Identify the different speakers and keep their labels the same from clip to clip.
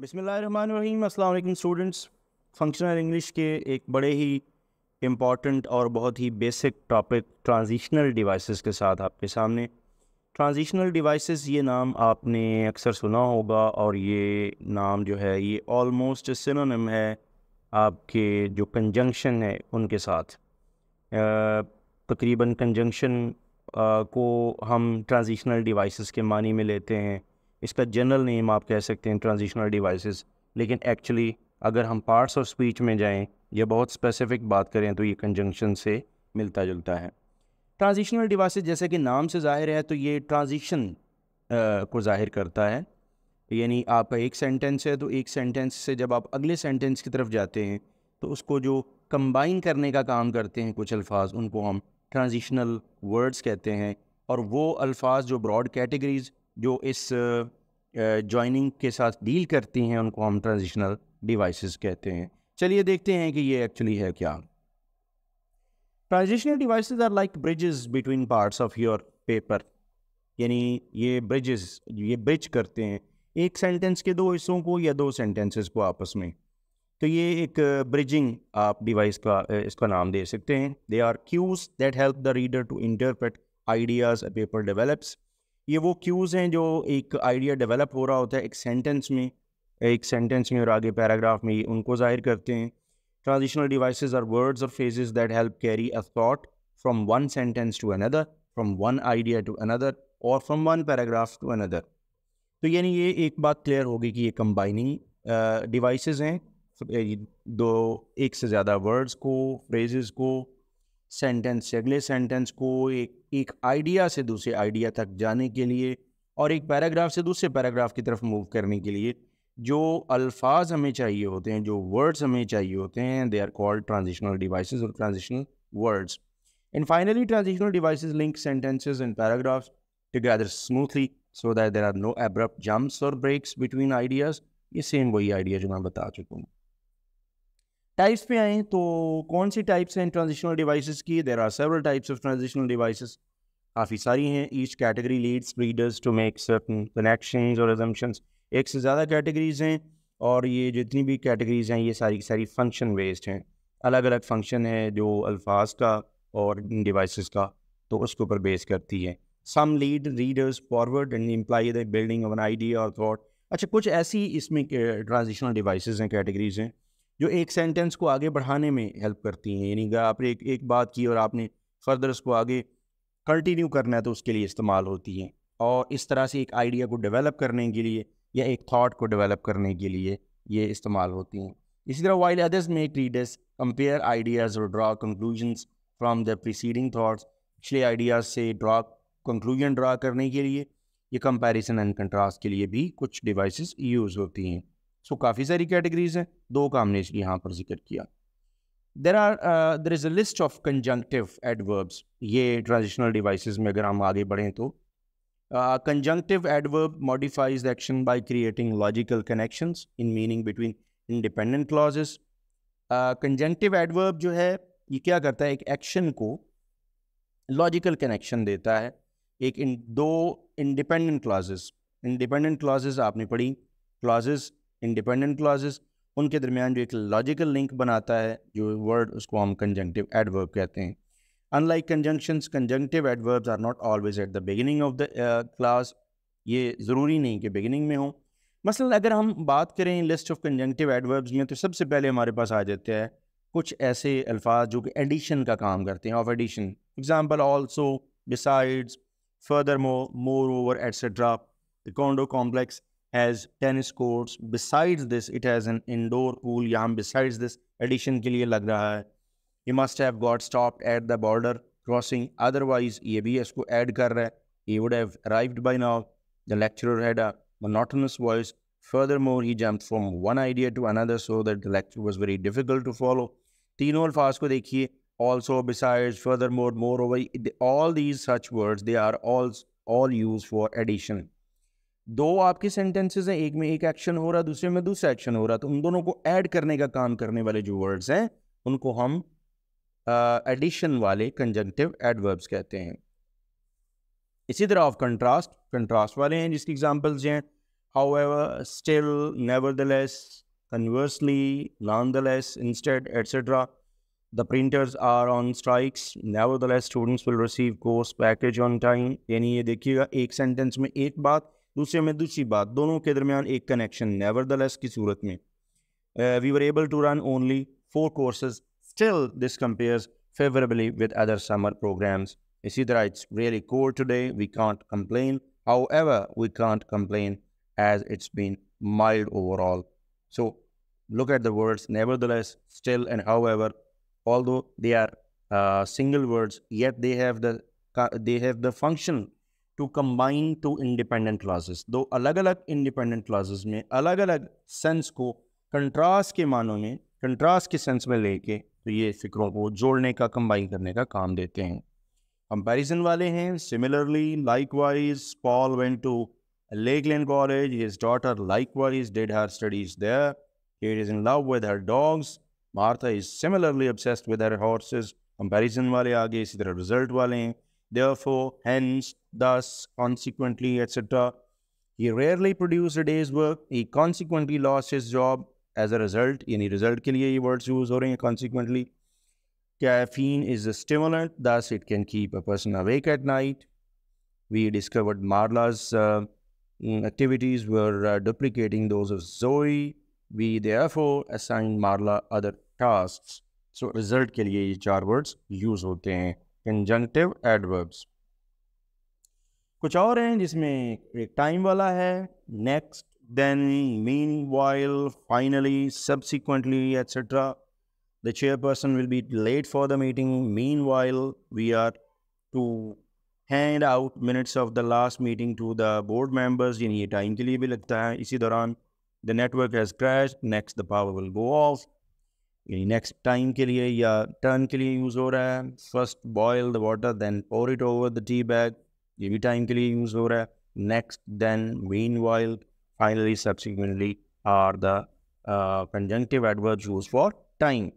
Speaker 1: बिसमीम अल्लाम students. Functional English के एक बड़े ही इंपॉर्टेंट और बहुत ही बेसिक टॉपिक ट्रांजिशनल डिवाइसेस के साथ आपके सामने। ट्रांजिशनल डिवाइसेस ये नाम आपने अक्सर सुना होगा और ये नाम जो है, ये ऑलमोस्ट सिनोनिम है आपके जो कंजंक्शन है उनके साथ। तकरीबन कंजंक्शन को हम ट्रांजिशनल डिवाइसेस के मानी में लेते हैं। इसका जनरल नेम आप कह सकते हैं ट्रांजिशनल डिवाइसेस लेकिन एक्चुअली अगर हम पार्ट्स ऑफ़ स्पीच में जाएँ, या बहुत स्पेसिफिक बात करें तो ये कंजंक्शन से मिलता जुलता है। ट्रांजिशनल डिवाइसेस जैसे कि नाम से ज़ाहिर है तो ये ट्रांजिशन को ज़ाहिर करता है। यानी आपका एक सेंटेंस है तो एक सेंटेंस से जब आप अगले सेंटेंस की तरफ़ जाते हैं तो उसको जो कंबाइन करने का काम करते हैं कुछ अल्फाज, उनको हम ट्रांजिशनल वर्ड्स कहते हैं। और वो अल्फाज जो ब्रॉड कैटेगरीज जो इस जॉइनिंग के साथ डील करती हैं, उनको हम ट्रांजिशनल डिवाइसेस कहते हैं। चलिए देखते हैं कि ये एक्चुअली है क्या। Transitional devices are like bridges between parts of your paper यानी ये ब्रिजेस ये ब्रिज करते हैं। एक सेंटेंस के दो हिस्सों को या दो सेंटेंसेस को आपस में। तो ये एक ब्रिजिंग आप डिवाइस का इसका नाम दे सकते हैं। They are cues that help the reader to interpret ideas paper develops ये वो क्यूज़ हैं जो एक आइडिया डेवलप हो रहा होता है एक सेंटेंस में, एक सेंटेंस में और आगे पैराग्राफ में उनको ज़ाहिर करते हैं। ट्रांजिशनल डिवाइसेस आर वर्ड्स और phrases that help carry a thought from one sentence to another from one idea to another और from one paragraph to another तो यानी ये एक बात क्लियर होगी कि ये कंबाइनिंग डिवाइसेस हैं। दो, एक से ज़्यादा वर्ड्स को फ्रेजेस को सेंटेंस से, अगले सेंटेंस को एक एक आइडिया से दूसरे आइडिया तक जाने के लिए और एक पैराग्राफ से दूसरे पैराग्राफ की तरफ़ मूव करने के लिए जो अल्फाज हमें चाहिए होते हैं, जो वर्ड्स हमें चाहिए होते हैं they are called transitional devices और transitional words and finally transitional devices link sentences and paragraphs together smoothly so that there are no abrupt jumps और ब्रेक्स बिटवीन आइडियाज़ ये सेम वही आइडिया जो मैं बता चुका हूँ। टाइप्स पे आए तो कौन सी टाइप्स हैं ट्रांजिशनल डिवाइसेस की? There are several types of transitional devices काफ़ी सारी हैं। Each category leads readers to make certain connections और एजम्पशंस एक से ज़्यादा कैटेगरीज हैं और ये जितनी भी कैटेगरीज हैं, ये सारी की सारी फ़ंक्शन बेस्ड हैं। अलग अलग फ़ंक्शन है जो अल्फाज का और डिवाइसेस का तो उसके ऊपर बेस करती है। Some lead readers forward and imply the building of an idea और थॉट अच्छा कुछ ऐसी इसमें ट्रांजिशनल डिवाइसेस हैं कैटेगरीज हैं। जो एक सेंटेंस को आगे बढ़ाने में हेल्प करती हैं। यानी अगर आपने एक एक बात की और आपने फर्दर उसको आगे कंटिन्यू करना है तो उसके लिए इस्तेमाल होती हैं। और इस तरह से एक आइडिया को डेवलप करने के लिए या एक थाट को डेवलप करने के लिए ये इस्तेमाल होती हैं। इसी तरह while others make readers compare ideas और draw conclusions from the preceding thoughts पिछले आइडियाज़ से ड्रा कंक्लूजन ड्रा करने के लिए, ये कंपैरिजन एंड कंट्रास्ट के लिए भी कुछ डिवाइसेस यूज़ होती हैं। सो काफ़ी सारी कैटेगरीज हैं। दो का हमने इसलिए यहाँ पर ज़िक्र किया। There are there is a list of conjunctive adverbs ये ट्रांजिशनल डिवाइसेस में अगर हम आगे बढ़ें तो conjunctive adverb modifies the action by creating logical connections in meaning between independent clauses conjunctive adverb जो है, ये क्या करता है? एक एक्शन को लॉजिकल कनेक्शन देता है। एक इन, दो इंडिपेंडेंट क्लॉजेस इंडिपेंडेंट क्लॉजेस आपने पढ़ी। क्लॉजेस इंडिपेंडेंट क्लॉजेस उनके दरमियान जो एक लॉजिकल लिंक बनाता है, जो वर्ड उसको हम कंजंक्टिव एडवर्ब कहते हैं। Unlike conjunctions conjunctive adverbs are not always at the beginning of the clause ये ज़रूरी नहीं कि बिगिनिंग में हो। मसलन अगर हम बात करें लिस्ट ऑफ़ कंजंक्टिव एडवर्ब्स में तो सबसे पहले हमारे पास आ जाते हैं कुछ ऐसे अल्फाज जो कि एडिशन का काम करते हैं of addition example also decides furthermore moreover extra condo complex has tennis courts. Besides this, it has an indoor pool. यहाँ besides this addition के लिए लग रहा है. He must have got stopped at the border crossing. Otherwise, ये भी इसको add कर रहा है. He would have arrived by now. The lecturer had a monotonous voice. Furthermore, he jumped from one idea to another so that the lecture was very difficult to follow. तीनों अल्फाज को देखिए also besides furthermore moreover all these such words they are all all used for addition दो आपके sentences हैं एक में एक एक्शन हो रहा है दूसरे में दूसरा एक्शन हो रहा है तो उन दोनों को ऐड करने का काम करने वाले जो वर्ड्स हैं उनको हम एडिशन uh, वाले कंजंक्टिव एडवर्ब्स कहते हैं इसी तरह ऑफ़ कंट्रास्ट कंट्रास्ट वाले हैं जिसकी एग्जांपल्स हैं however still never the however, still, nevertheless, conversely, nonetheless, instead, etc. The printers are on strikes. Nevertheless, students will receive course package on time. यानी ये देखिएगा एक सेंटेंस में एक बात दूसरे में दूसरी बात दोनों के दरमियान एक कनेक्शन नेवरदलेस की सूरत में we were able to run only four courses still this compares favorably with other summer programs. इसी तरह it's really cold today. We can't complain. However, we can't complain as it's been mild overall. So look at the words nevertheless, still, and however. Although they are uh, single words, yet they have the they have the function to combine two independent clauses दो अलग अलग independent classes में अलग अलग sense को contrast के मानों में कंट्रास्ट के सेंस में लेके तो ये फिक्रों को जोड़ने का कंबाइन करने का काम देते हैं। कंपेरिजन वाले हैं similarly likewise Paul went to Legland college his daughter likewise did her studies there Kate is in love with her dogs Martha is similarly obsessed with her horses comparison वाले आगे इसी तरह रिज़ल्ट वाले हैं। Therefore, hence, thus, consequently, etc. He rarely produced a day's work. He consequently lost his job as a result. यानी result के लिए ये words use हो रहे हैं consequently. Caffeine is a stimulant, thus it can keep a person awake at night. We discovered Marla's uh, activities were uh, duplicating those of Zoe. We therefore assigned Marla other tasks. So result के लिए ये चार words use होते हैं Conjunctive adverbs. कुछ और हैं जिसमें एक टाइम वाला है next, then, meanwhile, finally, subsequently, etc. The chairperson will be late for the meeting. Meanwhile, we are to hand out minutes of the last meeting to the board members यानी ये time के लिए भी लगता है इसी दौरान the network has crashed next the power will go off यानी नेक्स्ट टाइम के लिए या टर्न के लिए यूज़ हो रहा है। First boil the water then pour it over the tea bag ये भी टाइम के लिए यूज़ हो रहा है। Next then meanwhile finally subsequently are the conjunctive adverbs use for time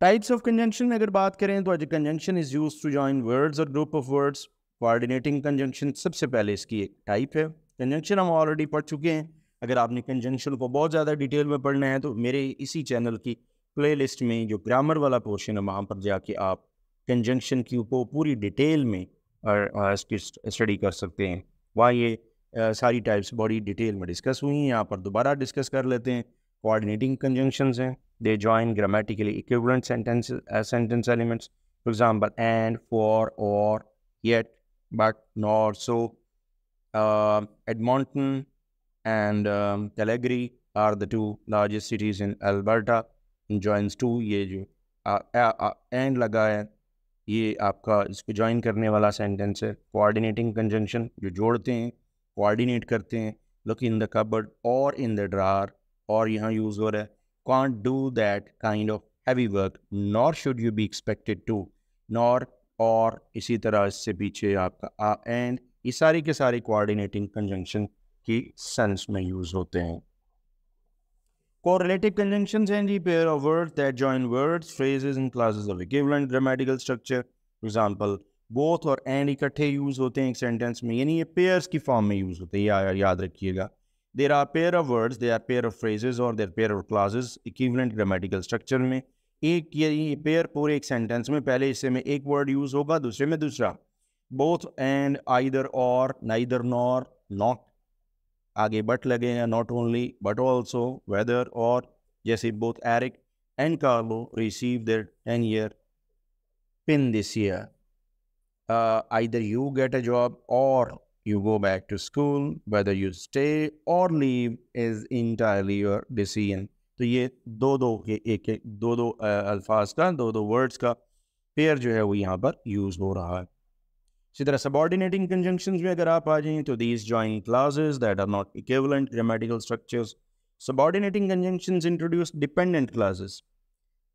Speaker 1: types of conjunction अगर बात करें तो conjunction is use to join words और group of words coordinating conjunction सबसे पहले इसकी एक टाइप है। कंजंक्शन हम ऑलरेडी पढ़ चुके हैं। अगर आपने कंजंक्शन को बहुत ज़्यादा डिटेल में पढ़ना है तो मेरे इसी चैनल की प्ले में जो ग्रामर वाला पोर्शन है वहाँ पर जाके आप कंजंक्शन की को पूरी डिटेल में इसकी स्टडी कर सकते हैं वहाँ ये सारी टाइप्स बड़ी डिटेल में डिस्कस हुई हैं यहाँ पर दोबारा डिस्कस कर लेते हैं कोऑर्डिनेटिंग कंजंक्शंस हैं they join grammatically equivalent sentences as sentence elements. For example, and, for, or, yet, but, nor, so. Um, Calgary are the two largest cities in Alberta. joins two ये जो and लगा है ये आपका इसको join करने वाला सेंटेंस है. कोऑर्डिनेटिंग कंजंक्शन जो जोड़ते हैं कोऑर्डिनेट करते हैं. लुक इन द कबर्ड और इन द ड्रार और यहाँ यूज़ हो रहा है. Can't do that kind of heavy work nor should you be expected to nor और इसी तरह इससे पीछे आपका एंड ये सारी के सारे कोऑर्डिनेटिंग कंजंक्शन की सेंस में यूज़ होते हैं। Correlative conjunctions हैं जी pair of words that join words, phrases and classes of equivalent grammatical structure. For example, both और and इकट्ठे यूज़ होते हैं एक सेंटेंस में यानी ये पेयर्स की फॉर्म में यूज़ होते हैं या, याद रखिएगा। There are pair of words they are pair of phrases और there pair of clauses equivalent grammatical structure में। एक ये पेयर पूरे एक सेंटेंस में पहले हिस्से में एक वर्ड यूज़ होगा दूसरे में दूसरा। Both and either or neither nor not आगे बट लगे हैं not only but also whether or जैसे both Eric and Carlo receive their ten year pin this year either you get a job or you go back to school, whether you stay or leave is entirely your decision. तो ये दो दो के एक एक दो दो अल्फाज का दो दो वर्ड्स का पेयर जो है वो यहाँ पर यूज़ हो रहा है इसी तरह सबॉर्डिनेटिंग कंजंक्शंस में अगर आप आ जाएँ तो these join clauses that are not equivalent grammatical structures subordinating conjunctions introduce dependent clauses.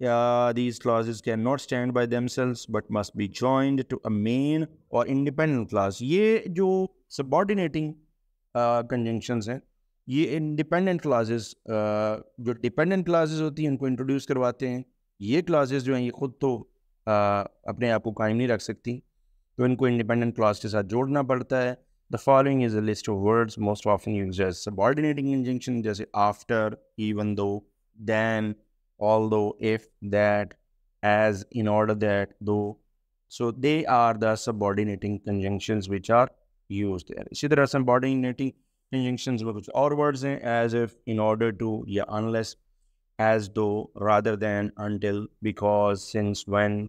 Speaker 1: Yeah, these clauses cannot stand by themselves but must be joined to a main or independent clause. ये जो subordinating conjunctions uh, हैं ये independent clauses uh, जो dependent clauses होती हैं उनको introduce करवाते हैं। ये क्लासेस जो हैं ये ख़ुद तो uh, अपने आप को कायम नहीं रख सकती। तो इनको इंडिपेंडेंट क्लास के साथ जोड़ना पड़ता है The following is a list of words most often used as subordinating conjunction, जैसे after, even though, then, although, if, that, as, in order that, though. So they are the subordinating conjunctions which are used there. इसी तरह subordinating conjunctions में कुछ और words हैं as if, in order to, या unless, as though, rather than, until, because, since, when,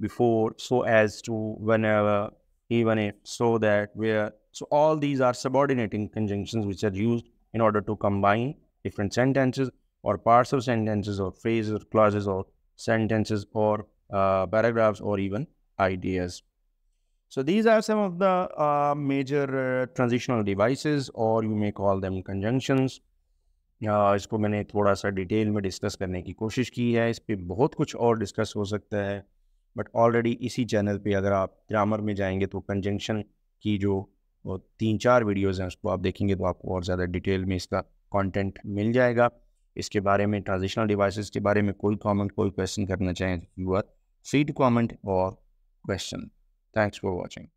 Speaker 1: before, so as to, whenever, even if, so that, where. So all these are subordinating conjunctions which are used in order to combine different sentences or parts of sentences or phrases or clauses or sentences or uh, paragraphs or even ideas. So these are some of the uh, major uh, transitional devices or you may call them conjunctions. Uh, इसको मैंने थोड़ा सा detail में discuss करने की कोशिश की है इस पर बहुत कुछ और डिस्कस हो सकता है बट ऑलरेडी इसी चैनल पे अगर आप ग्रामर में जाएँगे तो कंजंक्शन की जो तीन चार वीडियोस हैं, उसको आप देखेंगे तो आपको और ज़्यादा डिटेल में इसका कंटेंट मिल जाएगा इसके बारे में, ट्रांजिशनल डिवाइसेस के बारे में कोई कमेंट, कोई क्वेश्चन करना चाहें तो you are free to comment और क्वेश्चन थैंक्स फॉर watching.